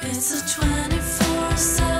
It's a 24 7